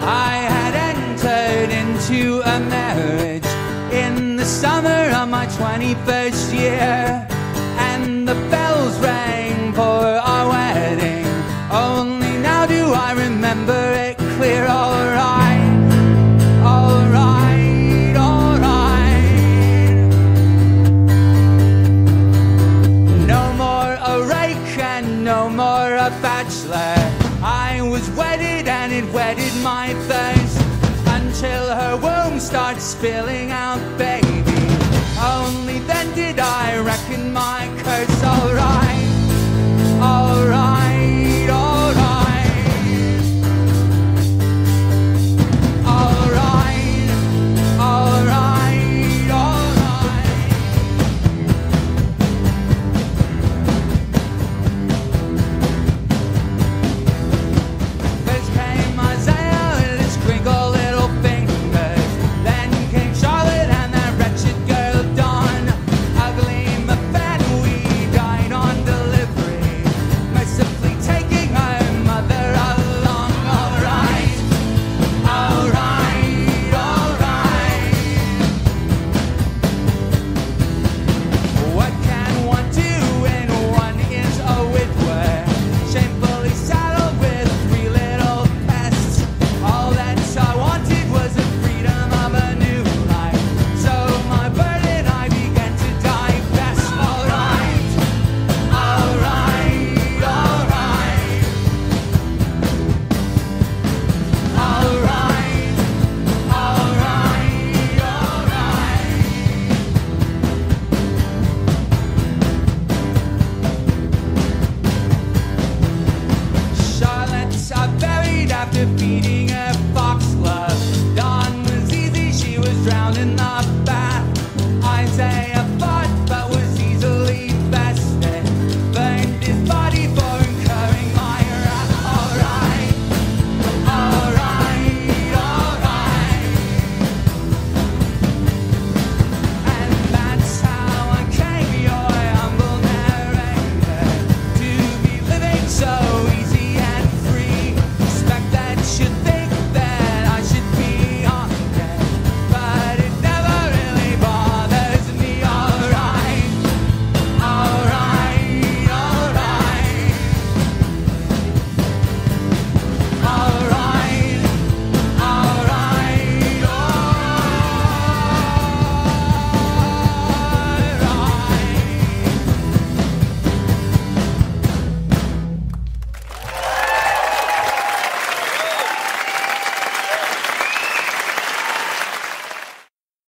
I had entered into a marriage in the summer of my 21st year, wetted my thirst until her womb starts spilling out, baby. Only then did I reckon my curse alright. after feeding a fox love. Dawn was easy, she was drowned in the bath. I'd say a fox.